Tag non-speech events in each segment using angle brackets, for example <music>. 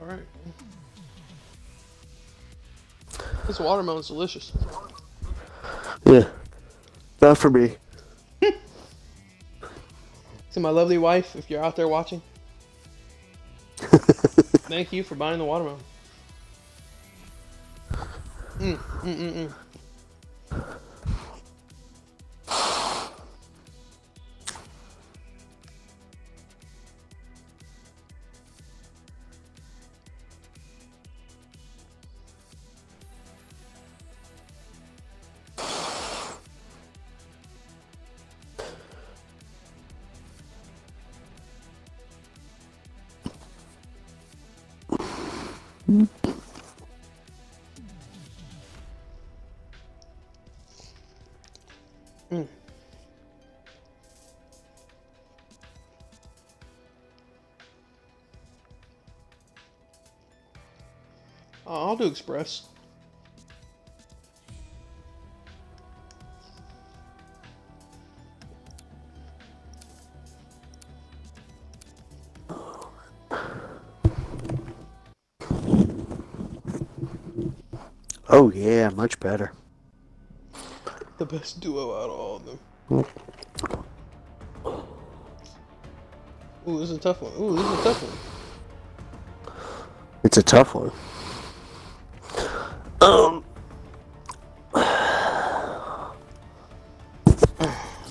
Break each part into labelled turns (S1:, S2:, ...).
S1: Alright. This watermelon's delicious.
S2: Yeah. Not for me. <laughs>
S1: To my lovely wife, if you're out there watching, <laughs> thank you for buying the watermelon. Mm, mm, mm, mm. Uh, I'll do express.
S2: Oh yeah, much better.
S1: The best duo out of all of them. Ooh, this is a tough one. Ooh, this is a tough one.
S2: It's a tough one. Um,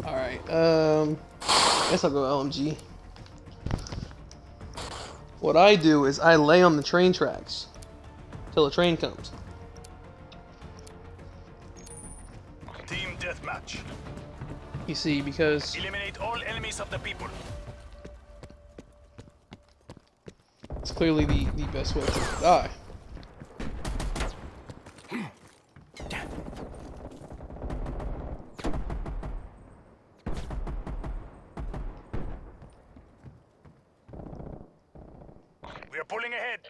S1: Alright, um, I guess I'll go LMG. What I do is I lay on the train tracks till the train comes.
S3: Deathmatch.
S1: You see, because
S3: Eliminate all enemies of the people.
S1: it's clearly the, the best way to die.
S3: We are pulling ahead.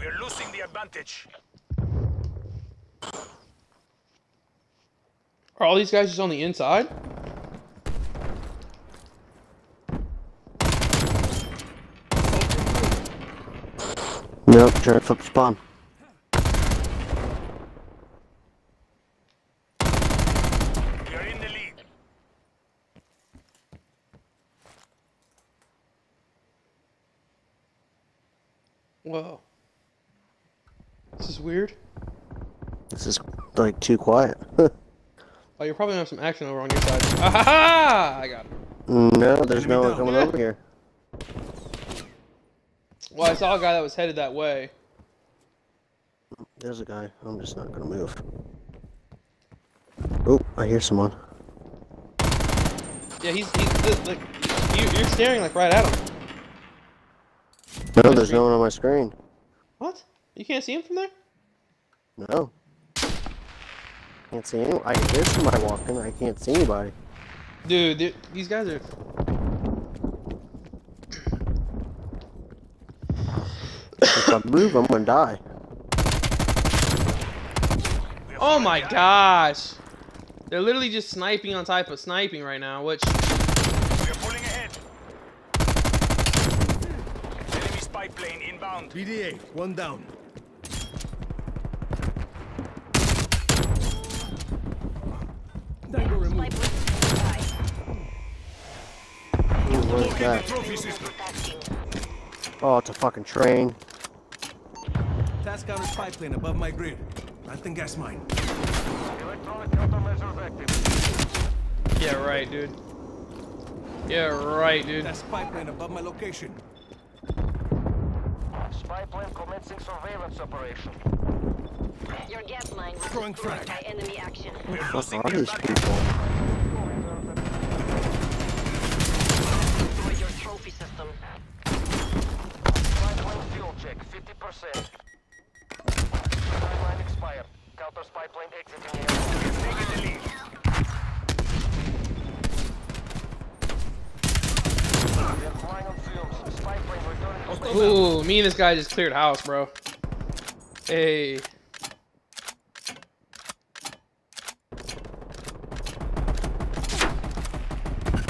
S3: We are losing the advantage.
S1: Are all these guys just on the inside?
S2: nope, try to flip spawn.
S3: We are in the lead.
S1: Whoa. This is weird.
S2: This is like too quiet. <laughs>
S1: Oh, you're probably gonna have some action over on your side. Ah ha ha! I got it.
S2: no, there's no one
S3: down.
S2: coming over here.
S1: Well, I saw a guy that was headed that way.
S2: There's a guy. I'm just not gonna move. Oh, I hear someone.
S1: Yeah, he's he's like you're staring like right at him.
S2: No, there's no one on my screen.
S1: What? You can't see him from there?
S2: No. Can't see anyone. I can hear somebody walking. I can't see anybody.
S1: Dude, th- these guys are.
S2: If I move, I'm gonna die.
S1: Oh my gosh! They're literally just sniping on type of sniping right now, which
S3: We are pulling ahead. Enemy spy plane inbound.
S4: BDA, one down.
S2: What is that? Oh, it's a fucking train.
S4: Task counter spy plane above my grid. Planting gas mine.
S3: Electronic countermeasures active.
S1: yeah, right, dude. Yeah, right, dude.
S4: That spy plane above my location.
S3: Spy plane commencing surveillance operation.
S5: Your gas mine was
S4: Throwing
S5: destroyed by enemy action.
S3: We are losing
S2: these people?
S5: Destroy your trophy system.
S3: Spy plane fuel check, 50%. Timeline expired. Counter spy plane exiting air. We've taken the lead. We are flying on fumes. Spy plane returning to.
S1: Ooh, me and this guy just cleared house, bro. Hey.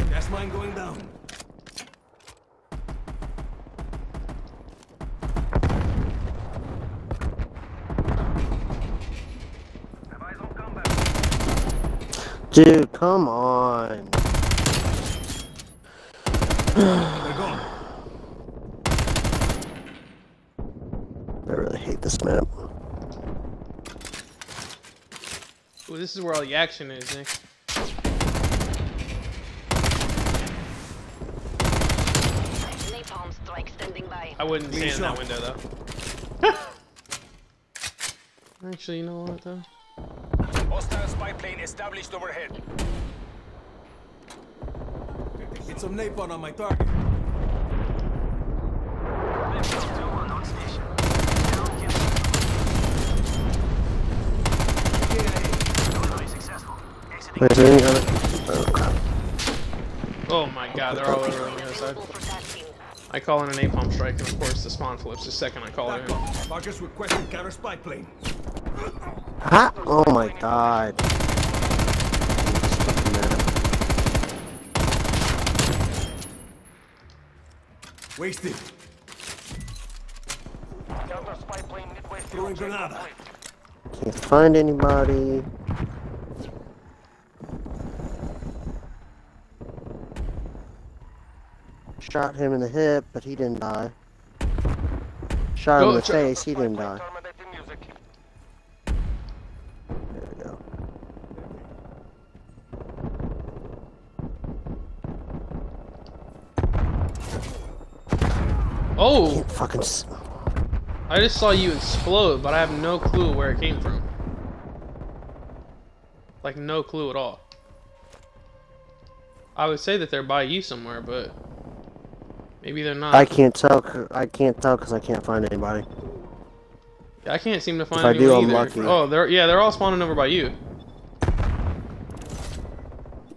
S4: That's mine going down.
S2: Dude, come on.
S4: They're gone.
S2: I really hate this map.
S1: Ooh, this is where all the action is, Nick.
S5: Napalm strike standing by.
S1: I wouldn't
S4: Clean
S1: stand in that window though. <laughs> Actually, you know what though?
S3: Hostile spy plane established overhead.
S4: Get some napalm on my target.
S2: Wait, is there any other? Oh crap.
S1: Oh my god, they're all over on the other side.
S5: Available for tasking.
S1: I call in a napalm strike, and of course the spawn flips the second I call it
S4: Back
S1: in.
S4: Marcus requesting counter spy plane.
S2: Ha! Oh my god. This fucking map.
S4: Wasted.
S3: Counter spy plane midway
S4: Throwing granada.
S2: Can't find anybody. Shot him in the hip, but he didn't die. Shot him in the face, he didn't die.
S1: Oh!
S2: Can't fucking.
S1: I just saw you explode, but I have no clue where it came from. Like, no clue at all. I would say that they're by you somewhere, but maybe they're not.
S2: I can't tell. I can't tell because I can't find anybody.
S1: I can't seem to find
S2: If I do, I'm lucky.
S1: Oh, they're yeah, they're all spawning over by you.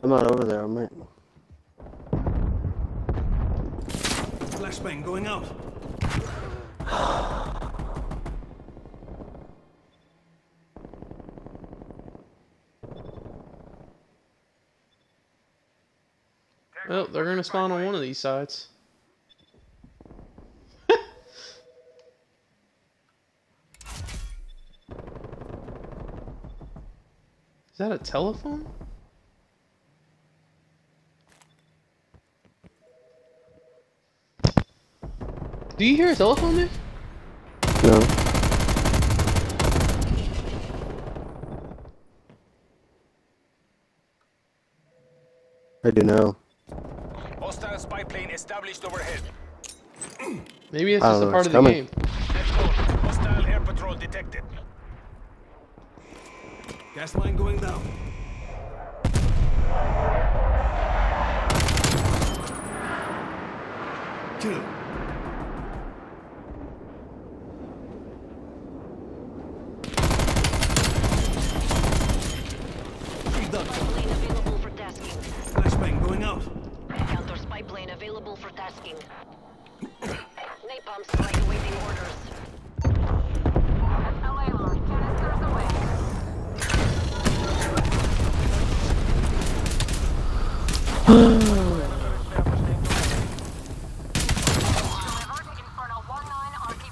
S2: I'm not over there. I'm right.
S4: Flashbang going out.
S1: Well, they're gonna spawn on one of these sides. <laughs> Is that a telephone? Do you hear a telephone, Nick?
S2: No. I do know.
S3: Hostile spy plane established overhead.
S1: Maybe it's
S2: I
S1: just
S2: don't
S1: a part
S2: it's
S1: of the
S2: coming.
S1: game.
S3: Hostile air patrol detected.
S4: Gas line going down. Kill.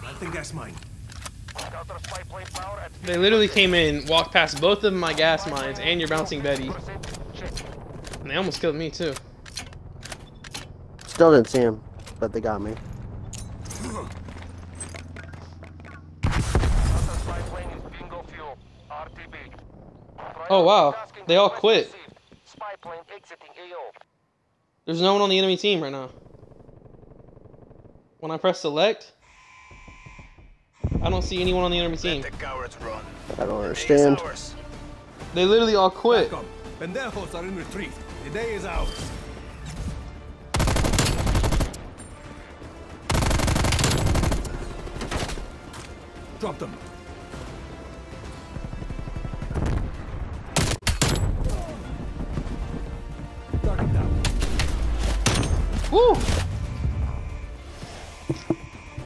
S4: Planting gas mine.
S3: Counter spy plane power at
S1: They literally came in, walked past both of my gas mines and your bouncing Betty, and they almost killed me too.
S2: Still didn't see him, but they got me.
S3: Counter spy plane is bingo fuel. RTB.
S1: Oh, wow. They all
S3: request
S1: quit. There's no one on the enemy team right now. When I press select, I don't see anyone on the enemy team.
S3: Let the cowards run.
S2: I don't understand.
S3: ours.
S1: They literally all quit.
S4: Back up. Pendejos are in retreat. The day is ours. Drop them.